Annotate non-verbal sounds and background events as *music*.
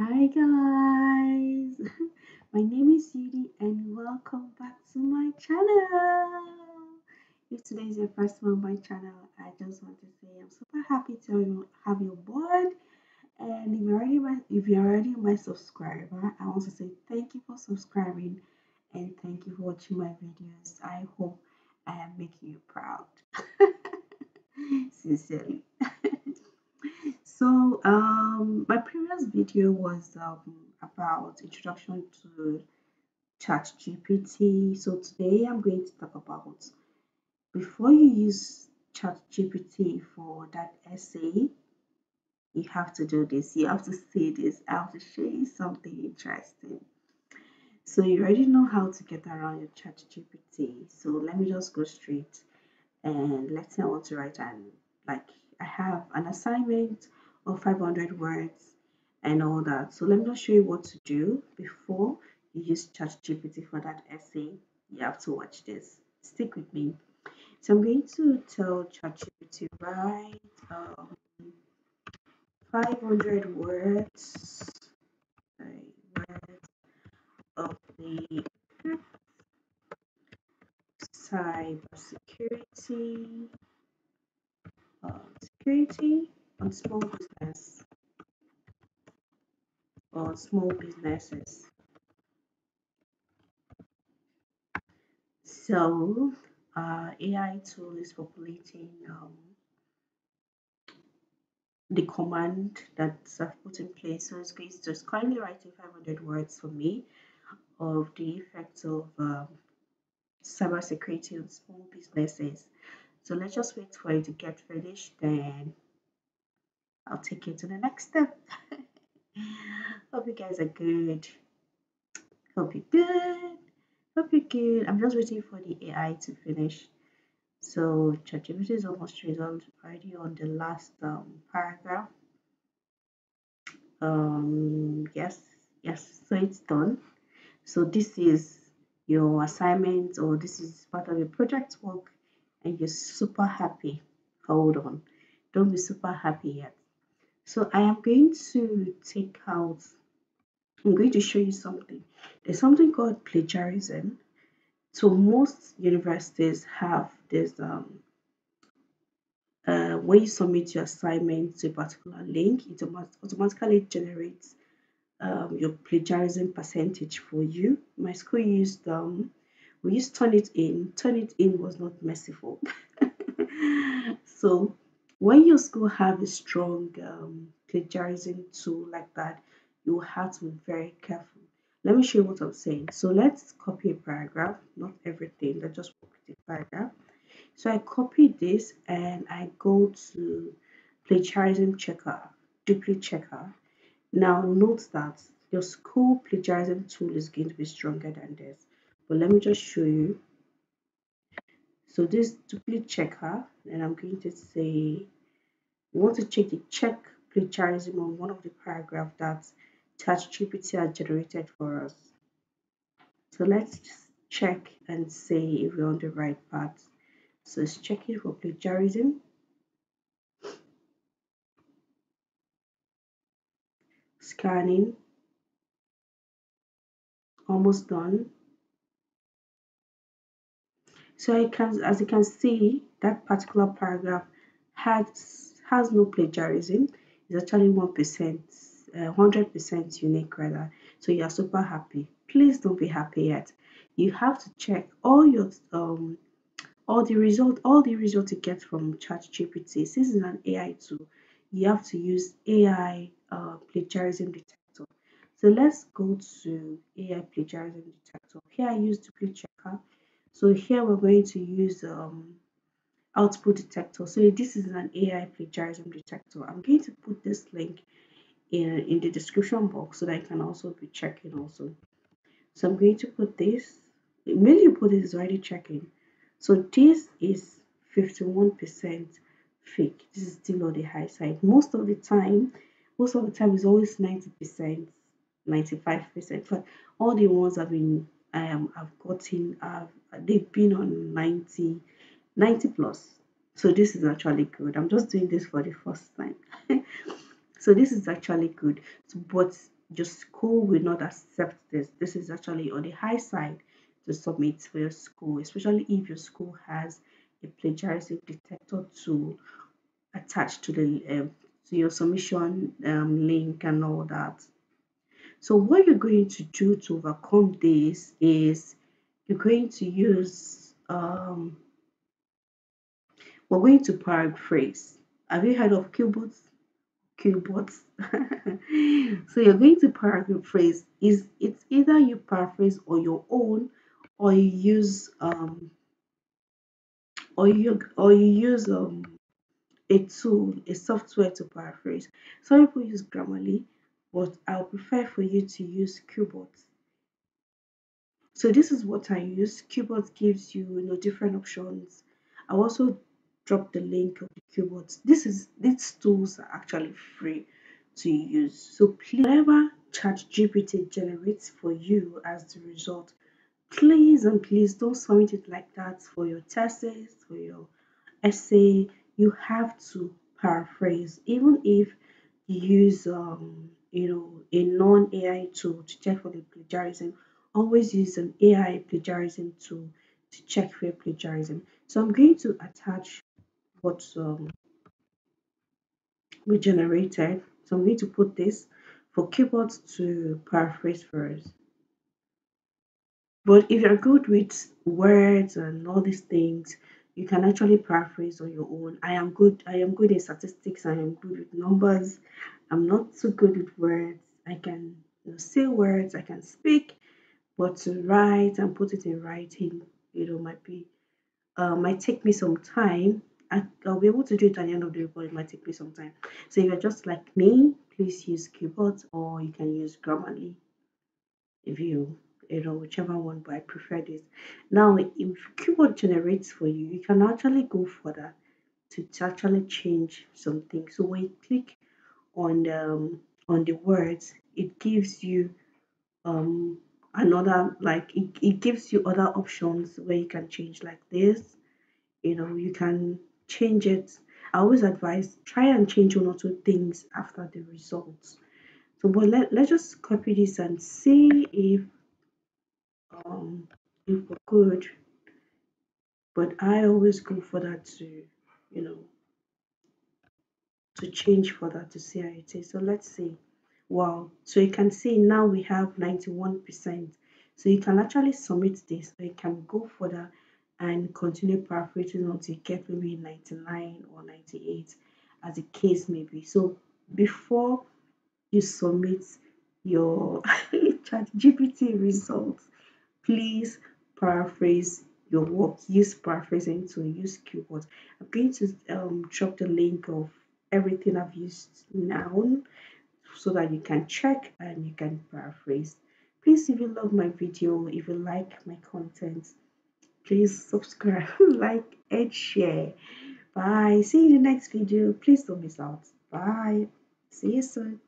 Hi guys, *laughs* my name is Yudi and welcome back to my channel. If today is your first time on my channel, I just want to say I'm super happy to have you aboard. And if you're already my, if you're already my subscriber, I want to say thank you for subscribing and thank you for watching my videos. I hope I am making you proud. *laughs* Sincerely. *laughs* so um my previous video was um, about introduction to chat gpt so today i'm going to talk about before you use chat gpt for that essay you have to do this. You have to see this. I have to show you something interesting. So you already know how to get around your chat gpt so let me just go straight and let's say i want to write an like i have an assignment of 500 words and all that. So let me just show you what to do before you use ChatGPT for that essay. You have to watch this. Stick with me. So I'm going to tell ChatGPT write um, 500 words, words of the cybersecurity uh, security on small business or small businesses. So uh, AI tool is populating um, the command that I've put in place. So it's going to just kindly writing 500 words for me of the effects of um, cybersecurity on small businesses. So let's just wait for it to get finished, then I'll take you to the next step. *laughs* Hope you guys are good. Hope you're good. Hope you're good. I'm just waiting for the AI to finish. So ChatGPT is almost resolved already on the last um, paragraph. Um, yes, yes, so it's done. So this is your assignment or this is part of your project work and you're super happy. Hold on, don't be super happy yet. So I am going to take out I'm going to show you something. There's something called plagiarism. So most universities have this um, uh, when you submit your assignment to a particular link, it automatically generates um, your plagiarism percentage for you. My school used um, we used Turnitin. Turn it in was not merciful. *laughs* so when your school have a strong um, plagiarism tool like that, you have to be very careful. Let me show you what I'm saying. So let's copy a paragraph, not everything, let's just copy the paragraph. So I copy this and I go to plagiarism checker, duplicate checker. Now note that your school plagiarism tool is going to be stronger than this. But let me just show you. So this duplicate checker, and I'm going to say, want to check the check plagiarism on one of the paragraph that ChatGPT has generated for us. So let's check and see if we're on the right path. So it's checking for plagiarism. Scanning. Almost done. So can, as you can see, that particular paragraph has has no plagiarism. It's actually one percent, uh, hundred percent unique rather. So you are super happy. Please don't be happy yet. You have to check all your um all the result all the result you get from ChatGPT. This is an AI tool. You have to use AI uh, plagiarism detector. So let's go to AI plagiarism detector. Here I use duplicate checker so here we're going to use um, output detector. So this is an AI plagiarism detector. I'm going to put this link in, in the description box so that I can also be checking also. So I'm going to put this. You put it is already checking. So this is 51% fake. This is still on the high side. Most of the time, most of the time is always 90%, 95%. But all the ones have been um, I've gotten, I've, they've been on 90, 90 plus. So this is actually good. I'm just doing this for the first time. *laughs* so this is actually good. But your school will not accept this. This is actually on the high side to submit for your school, especially if your school has a plagiarism detector tool attached to the um, to your submission um, link and all that. So what you're going to do to overcome this is you're going to use um, we're going to paraphrase. Have you heard of QuillBots? QuillBots. *laughs* so you're going to paraphrase. Is it's either you paraphrase on your own or you use um or you or you use um a tool, a software to paraphrase. Some people use Grammarly, but I'll prefer for you to use QuillBot. So this is what I use. QuillBot gives you, you know different options. I'll also drop the link of the QuillBot. This is these tools are actually free to use. So please, whatever ChatGPT generates for you as the result, please and please don't submit it like that for your thesis, for your essay. You have to paraphrase, even if you use um, you know a non-AI tool to check for the plagiarism. Always use an AI plagiarism tool to check for plagiarism. So I'm going to attach what um, we generated. So I'm going to put this for QuillBot to paraphrase first. But if you're good with words and all these things, you can actually paraphrase on your own. I am good. I am good in statistics. I am good with numbers. I'm not so good with words. I can you know, say words. I can speak, but to write and put it in writing, you know, might be uh, might take me some time. I, will be able to do it at the end of the report. It might take me some time. So if you're just like me, please use QuillBot or you can use Grammarly if you you know whichever one but i prefer this now if QuillBot generates for you you can actually go further to, to actually change something so when you click on the um, on the words it gives you um another like it, it gives you other options where you can change like this you know you can change it. I always advise try and change one or two things after the results. So but let, let's just copy this and see if um if we're good. But i always go for that to you know to change for that to see how it is. So let's see. Wow. So you can see now we have 91 percent. So you can actually submit this. So you can go further and continue paraphrasing until you get maybe 99 or 98 as the case may be. So before you submit your *laughs* chat gpt results please paraphrase your work. Use paraphrasing to use QuillBot i'm going to um, drop the link of everything i've used now so that you can check and you can paraphrase. Please if you love my video if you like my content please subscribe *laughs* like and share. Bye. See you in the next video. Please don't miss out. Bye. See you soon